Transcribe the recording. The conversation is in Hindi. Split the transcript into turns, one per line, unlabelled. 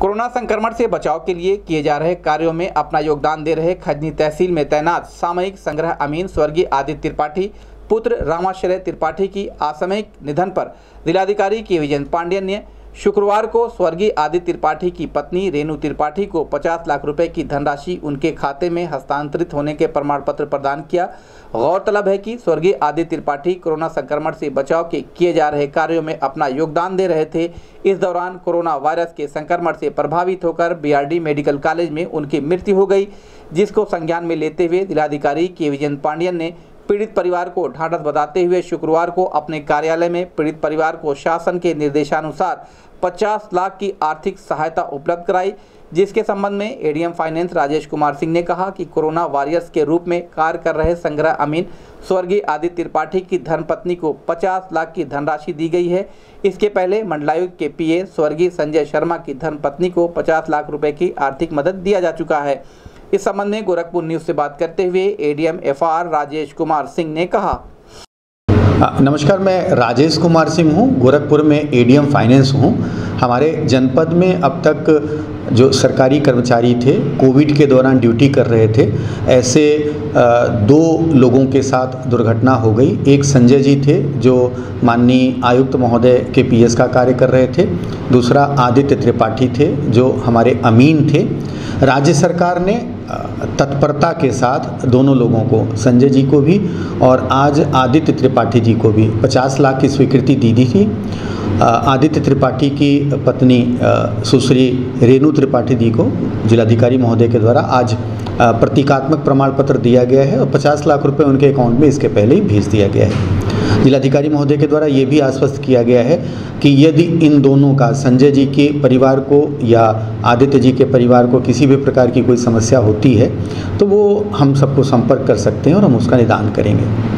कोरोना संक्रमण से बचाव के लिए किए जा रहे कार्यों में अपना योगदान दे रहे खजनी तहसील में तैनात सामयिक संग्रह अमीन स्वर्गीय आदित्य त्रिपाठी, पुत्र रामाश्रय त्रिपाठी की असामयिक निधन पर जिलाधिकारी के विजय पांडेय ने शुक्रवार को स्वर्गीय आदित्य त्रिपाठी की पत्नी रेणु त्रिपाठी को 50 लाख रुपए की धनराशि उनके खाते में हस्तांतरित होने के प्रमाण पत्र प्रदान किया। गौरतलब है कि स्वर्गीय आदित्य त्रिपाठी कोरोना संक्रमण से बचाव के किए जा रहे कार्यों में अपना योगदान दे रहे थे। इस दौरान कोरोना वायरस के संक्रमण से प्रभावित होकर बीआरडी मेडिकल कॉलेज में उनकी मृत्यु हो गई, जिसको संज्ञान में लेते हुए जिलाधिकारी के विजय पांडियन ने पीड़ित परिवार को ढांढस बताते हुए शुक्रवार को अपने कार्यालय में पीड़ित परिवार को शासन के निर्देशानुसार 50 लाख की आर्थिक सहायता उपलब्ध कराई, जिसके संबंध में एडीएम फाइनेंस राजेश कुमार सिंह ने कहा कि कोरोना वॉरियर्स के रूप में कार्य कर रहे संग्रह अमीन, स्वर्गीय आदित्य त्रिपाठी की धर्मपत्नी को 50 लाख की धनराशि दी गई है। इसके पहले मंडलायुक्त के पीए स्वर्गीय संजय शर्मा की धर्मपत्नी को 50 लाख रुपए की आर्थिक मदद दिया जा चुका है। इस संबंध में गोरखपुर न्यूज़ से बात करते हुए एडीएम एफआर राजेश कुमार सिंह ने कहा।
नमस्कार, मैं राजेश कुमार सिंह हूँ, गोरखपुर में एडीएम फाइनेंस हूँ। हमारे जनपद में अब तक जो सरकारी कर्मचारी थे, कोविड के दौरान ड्यूटी कर रहे थे, ऐसे दो लोगों के साथ दुर्घटना हो गई। एक संजय जी थे, जो माननीय आयुक्त महोदय के पीएस का कार्य कर रहे थे। दूसरा आदित्य त्रिपाठी थे, जो हमारे अमीन थे। राज्य सरकार ने तत्परता के साथ दोनों लोगों को, संजय जी को भी और आज आदित्य त्रिपाठी जी को भी 50 लाख की स्वीकृति दी दी थी। आदित्य त्रिपाठी की पत्नी सुश्री रेणु त्रिपाठी जी को जिलाधिकारी महोदय के द्वारा आज प्रतीकात्मक प्रमाण पत्र दिया गया है और 50 लाख रुपए उनके अकाउंट में इसके पहले ही भेज दिया गया है। जिलाधिकारी महोदय के द्वारा ये भी आश्वस्त किया गया है कि यदि इन दोनों का, संजय जी के परिवार को या आदित्य जी के परिवार को किसी भी प्रकार की कोई समस्या होती है तो वो हम सबको संपर्क कर सकते हैं और हम उसका निदान करेंगे।